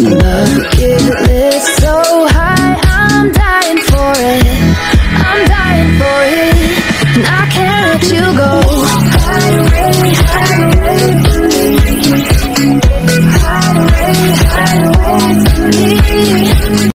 Love, it.